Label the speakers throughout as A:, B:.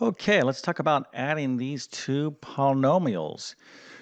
A: Okay, let's talk about adding these two polynomials.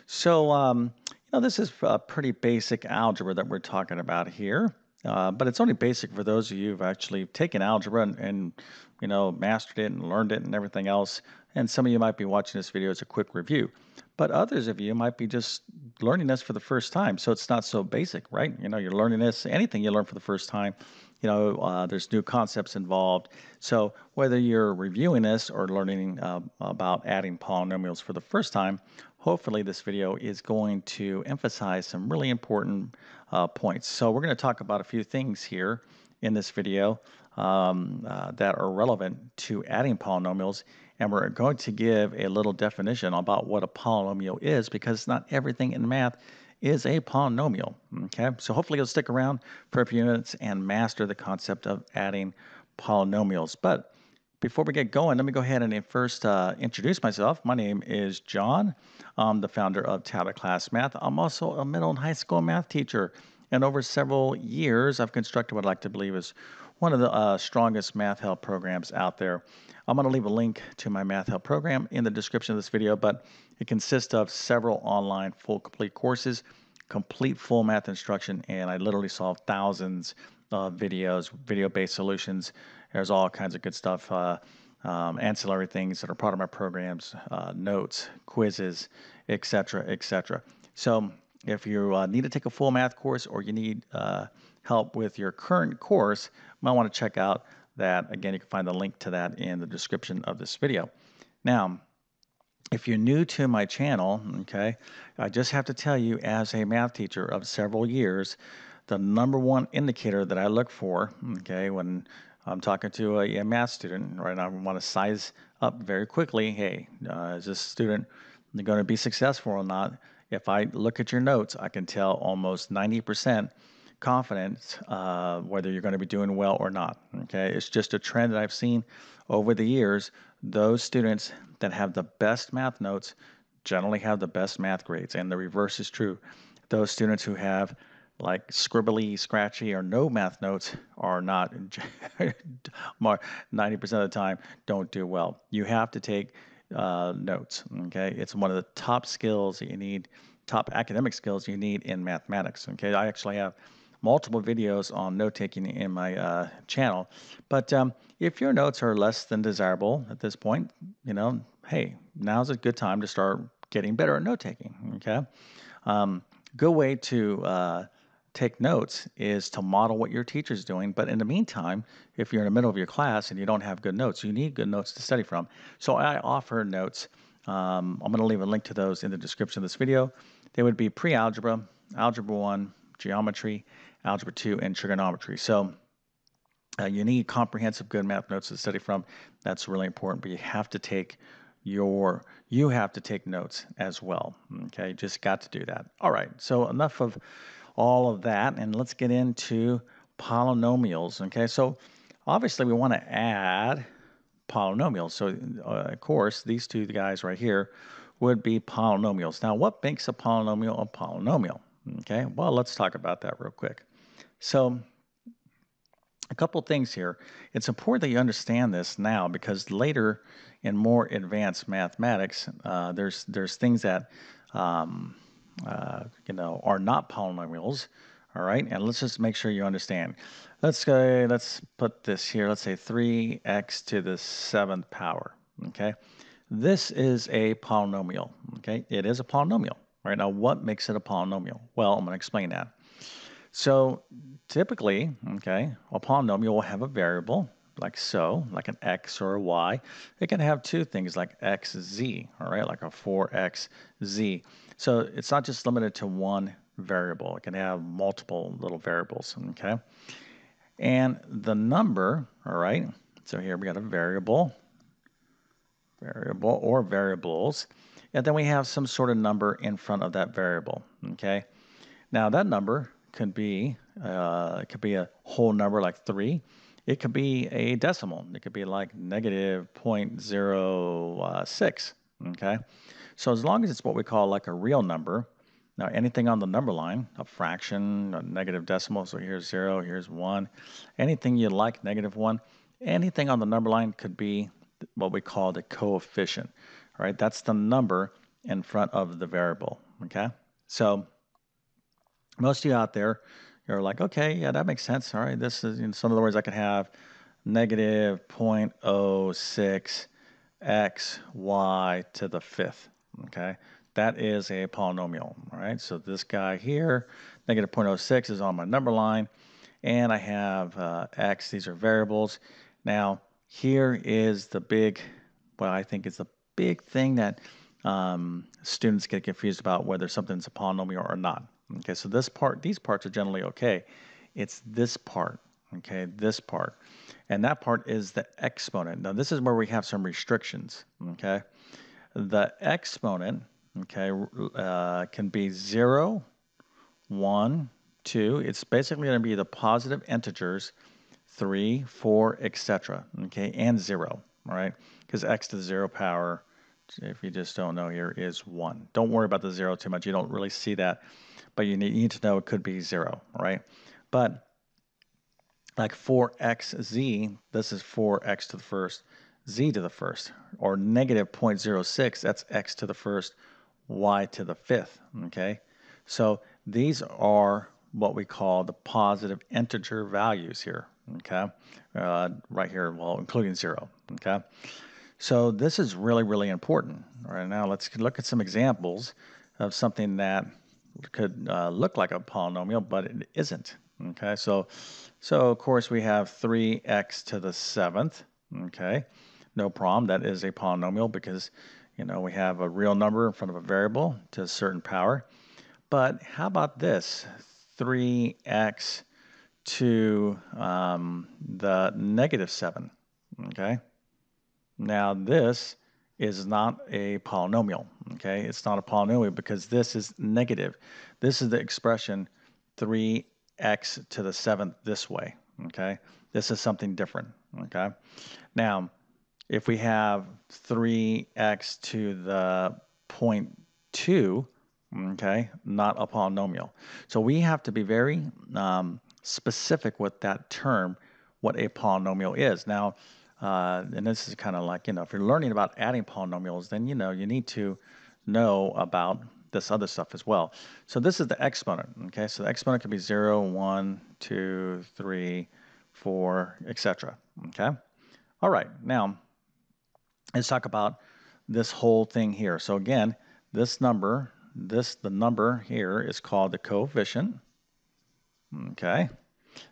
A: So, um, you know, this is a pretty basic algebra that we're talking about here, uh, but it's only basic for those of you who've actually taken algebra and, and, you know, mastered it and learned it and everything else. And some of you might be watching this video as a quick review, but others of you might be just learning this for the first time. So it's not so basic, right? You know, you're learning this, anything you learn for the first time, you know, uh, there's new concepts involved. So whether you're reviewing this or learning uh, about adding polynomials for the first time, hopefully this video is going to emphasize some really important uh, points. So we're going to talk about a few things here in this video um, uh, that are relevant to adding polynomials and we're going to give a little definition about what a polynomial is because not everything in math is a polynomial. Okay, so hopefully you'll stick around for a few minutes and master the concept of adding polynomials. But before we get going, let me go ahead and first uh, introduce myself. My name is John. I'm the founder of TabletClass Math. I'm also a middle and high school math teacher. And over several years, I've constructed what I like to believe is one of the uh, strongest math help programs out there. I'm going to leave a link to my math help program in the description of this video, but it consists of several online full complete courses, complete full math instruction, and I literally solve thousands of videos, video-based solutions. There's all kinds of good stuff, uh, um, ancillary things that are part of my programs, uh, notes, quizzes, etc., etc. So if you uh, need to take a full math course or you need uh, help with your current course, you might want to check out that. Again, you can find the link to that in the description of this video. Now, if you're new to my channel, okay, I just have to tell you as a math teacher of several years, the number one indicator that I look for, okay, when I'm talking to a, a math student, right, I want to size up very quickly, hey, uh, is this student going to be successful or not? If I look at your notes, I can tell almost 90% confidence uh, whether you're going to be doing well or not. Okay, it's just a trend that I've seen over the years. Those students that have the best math notes generally have the best math grades, and the reverse is true. Those students who have like scribbly, scratchy, or no math notes are not, 90% of the time, don't do well. You have to take uh, notes, okay? It's one of the top skills that you need, top academic skills you need in mathematics, okay? I actually have multiple videos on note taking in my uh, channel. But um, if your notes are less than desirable at this point, you know, hey, now's a good time to start getting better at note taking. Okay. Um, good way to uh, take notes is to model what your teacher's doing. But in the meantime, if you're in the middle of your class and you don't have good notes, you need good notes to study from. So I offer notes. Um, I'm going to leave a link to those in the description of this video. They would be pre-algebra, algebra 1, geometry, algebra 2, and trigonometry. So uh, you need comprehensive good math notes to study from. That's really important, but you have to take your you have to take notes as well. Okay, just got to do that. All right, so enough of all of that, and let's get into polynomials. Okay, so obviously we want to add polynomials. So uh, of course these two guys right here would be polynomials. Now, what makes a polynomial a polynomial? Okay, well let's talk about that real quick. So a couple things here. It's important that you understand this now because later in more advanced mathematics, uh, there's there's things that um, uh, you know are not polynomials. All right, and let's just make sure you understand. Let's go. Let's put this here. Let's say 3x to the seventh power. Okay, this is a polynomial. Okay, it is a polynomial. Right now, what makes it a polynomial? Well, I'm going to explain that. So typically, okay, a polynomial will have a variable like so, like an x or a y. It can have two things like xz, all right, like a 4xz. So it's not just limited to one variable. It can have multiple little variables, okay? And the number, all right, so here we got a variable, variable or variables, and then we have some sort of number in front of that variable, okay? Now that number could be uh, it could be a whole number like three. It could be a decimal. It could be like negative 0.06. Okay, so as long as it's what we call like a real number. Now anything on the number line, a fraction, a negative decimal. So here's zero, here's one. Anything you like, negative one. Anything on the number line could be what we call the coefficient. Right, that's the number in front of the variable. Okay, so most of you out there, you're like, okay, yeah, that makes sense. All right, this is in some of the words I could have negative 0.06 x y to the fifth. Okay, that is a polynomial. All right, so this guy here, negative 0.06 is on my number line, and I have uh, x. These are variables. Now here is the big, what I think is the big thing that um, students get confused about whether something's a polynomial or not. Okay, so this part, these parts are generally okay. It's this part, okay, this part. And that part is the exponent. Now this is where we have some restrictions, okay. The exponent, okay, uh, can be 0, 1, 2. It's basically going to be the positive integers, 3, 4, etc., okay, and 0, all right, because x to the 0 power, if you just don't know here, is 1. Don't worry about the 0 too much. You don't really see that but you need to know it could be zero, right? But like 4xz, this is 4x to the first, z to the first, or negative 0.06, that's x to the first, y to the fifth, okay? So these are what we call the positive integer values here, okay? Uh, right here, well, including zero, okay? So this is really, really important. All right, now let's look at some examples of something that could uh, look like a polynomial, but it isn't. Okay, so so of course we have 3x to the seventh. Okay, no problem. That is a polynomial because you know we have a real number in front of a variable to a certain power. But how about this? 3x to um, the negative 7. Okay, now this is not a polynomial. Okay, it's not a polynomial because this is negative. This is the expression 3x to the seventh this way. Okay, this is something different. Okay, now if we have 3x to the point 2, okay, not a polynomial. So we have to be very um, specific with that term, what a polynomial is. Now, uh, and this is kind of like, you know, if you're learning about adding polynomials, then, you know, you need to know about this other stuff as well. So this is the exponent, okay? So the exponent could be 0, 1, 2, 3, 4, etc., okay? All right, now let's talk about this whole thing here. So again, this number, this, the number here is called the coefficient, okay?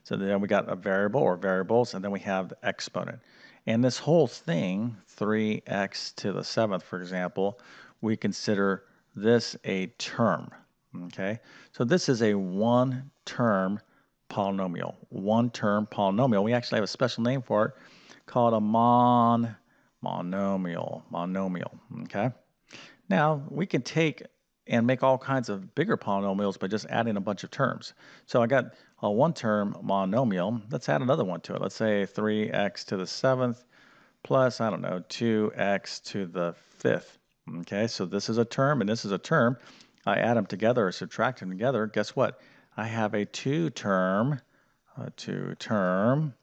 A: So then we got a variable or variables, and then we have the exponent. And this whole thing, 3x to the seventh, for example, we consider this a term. Okay, so this is a one-term polynomial. One-term polynomial. We actually have a special name for it called a mon monomial. Monomial. Okay. Now we can take and make all kinds of bigger polynomials by just adding a bunch of terms. So I got a one-term monomial. Let's add another one to it. Let's say 3x to the seventh plus, I don't know, 2x to the fifth. Okay, so this is a term and this is a term. I add them together or subtract them together. Guess what? I have a two-term, a two-term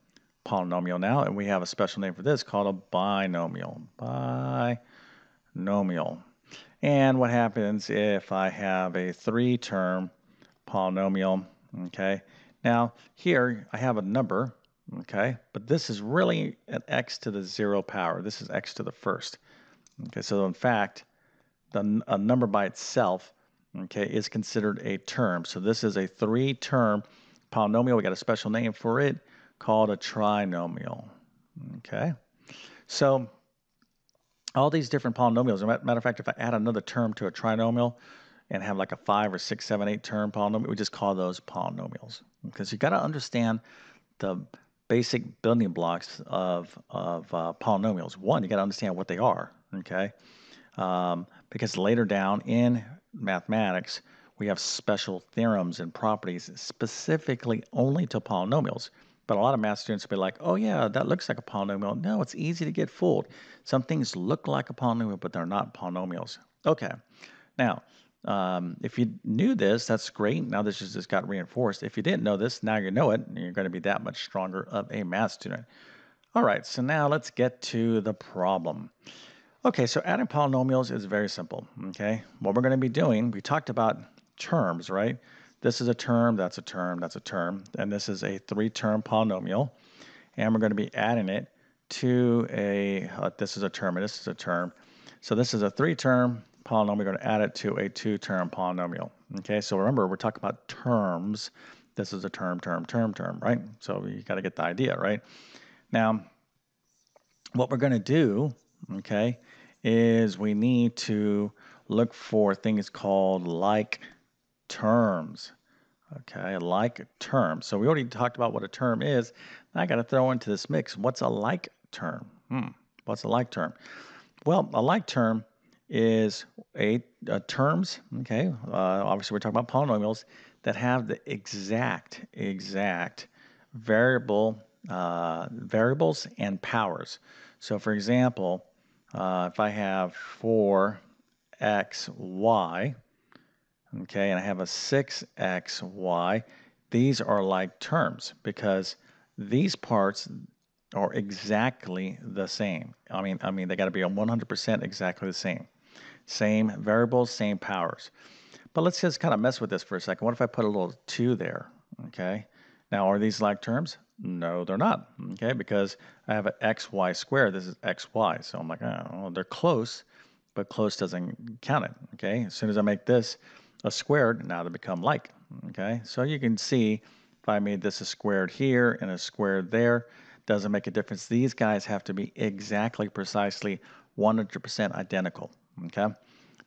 A: polynomial now, and we have a special name for this called a binomial. Binomial. And what happens if I have a three-term polynomial? Okay, now here I have a number, okay, but this is really an x to the zero power. This is x to the first. Okay, so in fact, the, a number by itself, okay, is considered a term. So this is a three-term polynomial. We got a special name for it called a trinomial. Okay, so all these different polynomials. Matter of fact, if I add another term to a trinomial and have like a five or six, seven, eight term polynomial, we just call those polynomials because you got to understand the basic building blocks of, of uh, polynomials. One, you got to understand what they are, okay? Um, because later down in mathematics, we have special theorems and properties specifically only to polynomials. But a lot of math students will be like, oh yeah, that looks like a polynomial. No, it's easy to get fooled. Some things look like a polynomial, but they're not polynomials. Okay, now, um, if you knew this, that's great. Now this just got reinforced. If you didn't know this, now you know it, and you're going to be that much stronger of a math student. All right, so now let's get to the problem. Okay, so adding polynomials is very simple, okay? What we're going to be doing, we talked about terms, right? This is a term, that's a term, that's a term, and this is a three-term polynomial, and we're going to be adding it to a, uh, this is a term, and this is a term. So this is a three-term polynomial, we're going to add it to a two-term polynomial, okay? So remember, we're talking about terms. This is a term, term, term, term, right? So you got to get the idea, right? Now, what we're going to do, okay, is we need to look for things called like terms. Okay, like terms. So we already talked about what a term is. I got to throw into this mix. What's a like term? Hmm. What's a like term? Well, a like term is a, a terms. Okay, uh, obviously we're talking about polynomials that have the exact exact variable uh, variables and powers. So, for example, uh, if I have 4xy, okay, and I have a 6xy, these are like terms because these parts are exactly the same. I mean, I mean, they got to be 100% exactly the same. Same variables, same powers. But let's just kind of mess with this for a second. What if I put a little 2 there? Okay. Now, are these like terms? No, they're not. Okay, because I have an xy squared. This is xy. So I'm like, oh, they're close, but close doesn't count it. Okay, as soon as I make this a squared, now they become like. Okay, so you can see if I made this a squared here and a squared there, doesn't make a difference. These guys have to be exactly, precisely 100% identical. Okay,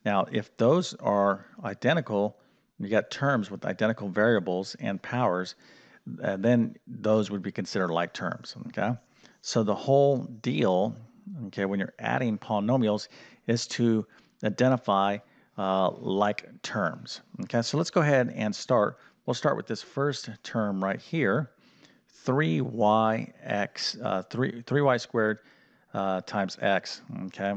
A: now if those are identical, you got terms with identical variables and powers uh, then those would be considered like terms. Okay, so the whole deal, okay, when you're adding polynomials, is to identify uh, like terms. Okay, so let's go ahead and start. We'll start with this first term right here, 3yx, uh, 3, 3y squared uh, times x. Okay,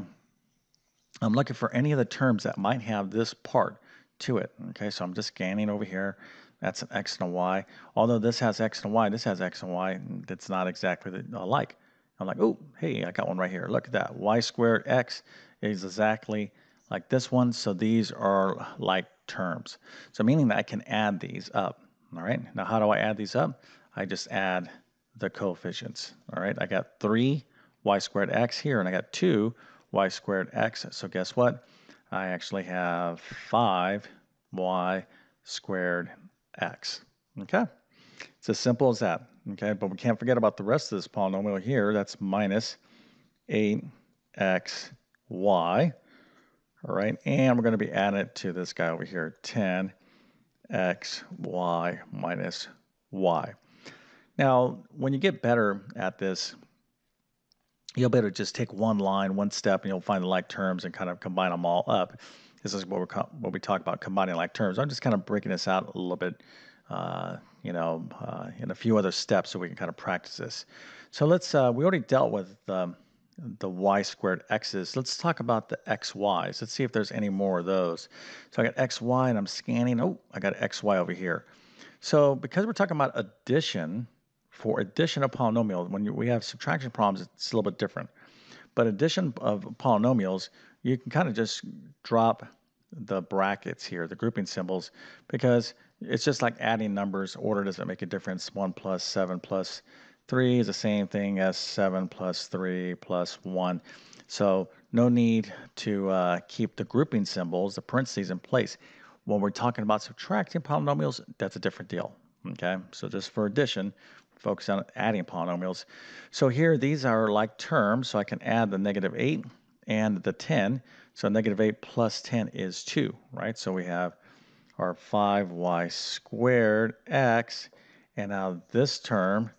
A: I'm looking for any of the terms that might have this part to it. Okay, so I'm just scanning over here. That's an x and a y. Although this has x and y, this has x and y. That's not exactly alike. I'm like, oh, hey, I got one right here. Look at that. y squared x is exactly like this one. So these are like terms. So meaning that I can add these up. All right. Now, how do I add these up? I just add the coefficients. All right. I got 3 y squared x here, and I got 2 y squared x. So guess what? I actually have 5 y squared x. Okay? It's as simple as that. Okay, but we can't forget about the rest of this polynomial here. That's minus 8xy. All right, and we're going to be adding it to this guy over here, 10xy minus y. Now, when you get better at this, you'll be able to just take one line, one step, and you'll find the like terms and kind of combine them all up. This is what, we're, what we talk about combining like terms. I'm just kind of breaking this out a little bit, uh, you know, uh, in a few other steps so we can kind of practice this. So let's, uh, we already dealt with um, the y squared x's. Let's talk about the xy's. Let's see if there's any more of those. So I got xy and I'm scanning. Oh, I got xy over here. So because we're talking about addition, for addition of polynomials, when you, we have subtraction problems, it's a little bit different. But addition of polynomials, you can kind of just drop the brackets here, the grouping symbols, because it's just like adding numbers. Order doesn't make a difference. 1 plus 7 plus 3 is the same thing as 7 plus 3 plus 1. So no need to uh, keep the grouping symbols, the parentheses in place. When we're talking about subtracting polynomials, that's a different deal. Okay, so just for addition, focus on adding polynomials. So here, these are like terms, so I can add the negative 8 and the 10. So negative 8 plus 10 is 2, right? So we have our 5y squared x, and now this term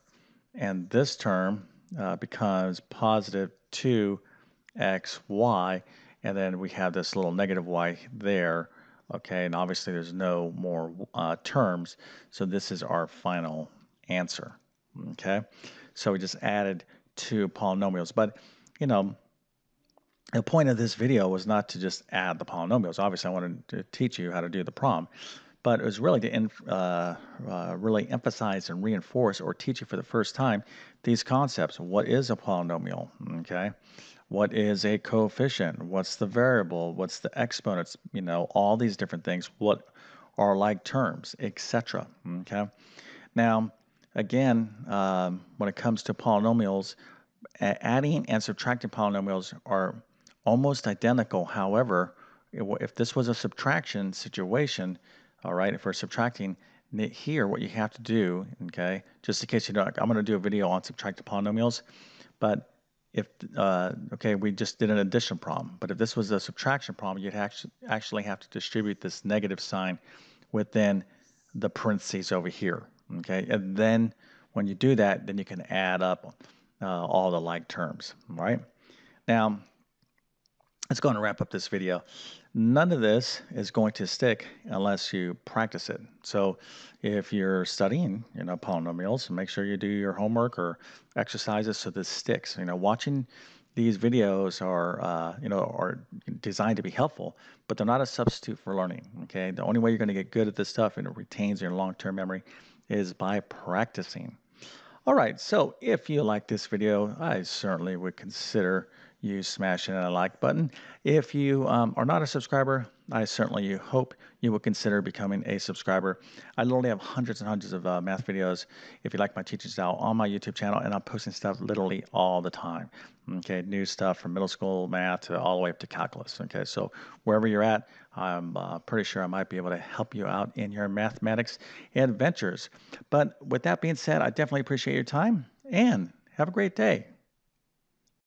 A: and this term uh, becomes positive 2xy, and then we have this little negative y there, okay? And obviously there's no more uh, terms, so this is our final answer, okay? So we just added two polynomials, but you know, the point of this video was not to just add the polynomials. Obviously, I wanted to teach you how to do the problem. But it was really to uh, uh, really emphasize and reinforce or teach you for the first time these concepts. What is a polynomial? Okay. What is a coefficient? What's the variable? What's the exponents? You know, all these different things. What are like terms, etc. Okay. Now, again, um, when it comes to polynomials, adding and subtracting polynomials are almost identical. However, if this was a subtraction situation, all right, if we're subtracting here, what you have to do, okay, just in case you don't, I'm going to do a video on subtracting polynomials, but if, uh, okay, we just did an addition problem, but if this was a subtraction problem, you'd actually have to distribute this negative sign within the parentheses over here, okay, and then when you do that, then you can add up uh, all the like terms, right? Now, let's go and wrap up this video. None of this is going to stick unless you practice it. So if you're studying, you know, polynomials, make sure you do your homework or exercises so this sticks. You know, watching these videos are, uh, you know, are designed to be helpful, but they're not a substitute for learning. Okay, the only way you're going to get good at this stuff and it retains your long-term memory is by practicing. All right, so if you like this video, I certainly would consider you smashing that like button. If you um, are not a subscriber, I certainly hope you will consider becoming a subscriber. I literally have hundreds and hundreds of uh, math videos, if you like my teaching style, on my YouTube channel, and I'm posting stuff literally all the time. Okay, new stuff from middle school math to all the way up to calculus. Okay, so wherever you're at, I'm uh, pretty sure I might be able to help you out in your mathematics adventures. But with that being said, I definitely appreciate your time and have a great day.